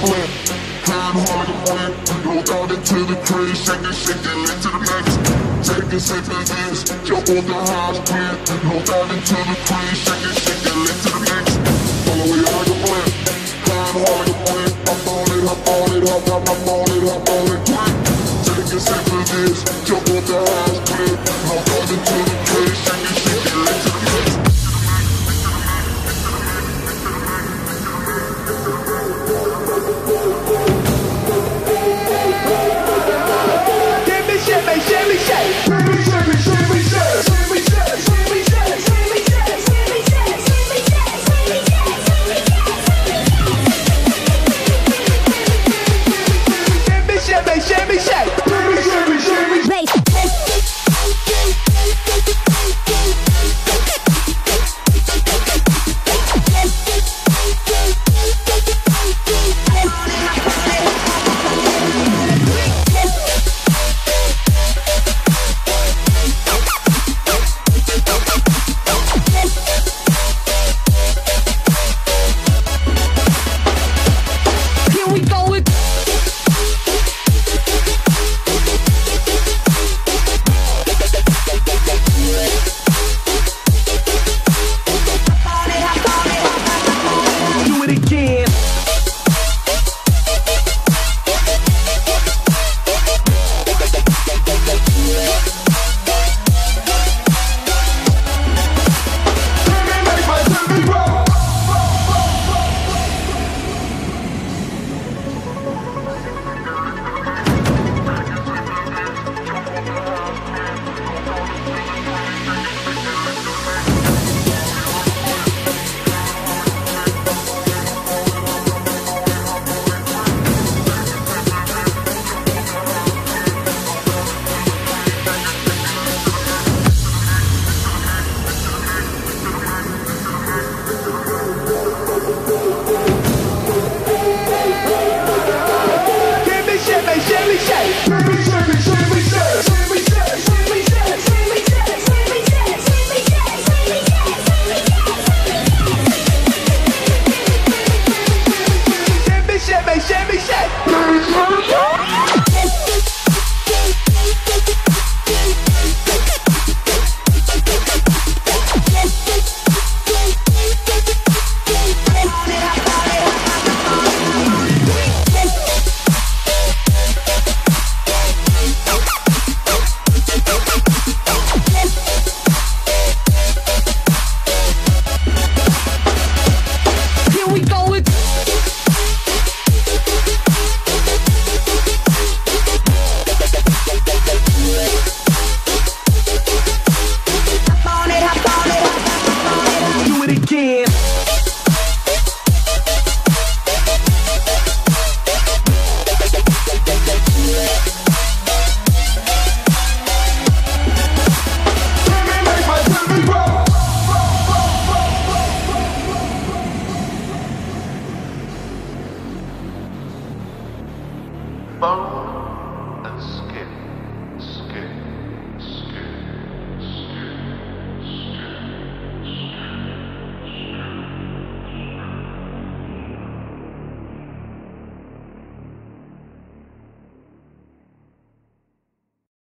plan. Hand hard like a plan. Go down into the crib, shake it, shake it, lit to the max. Take it safe as this. Jump on the house plan. Go down into the crib, shake it, shake it, lit to the max. Follow it like a plan. Hand hard like a. I'm on it, I'm on it, on it, I'm on it, I'm on it, quick. Take it safe Boom.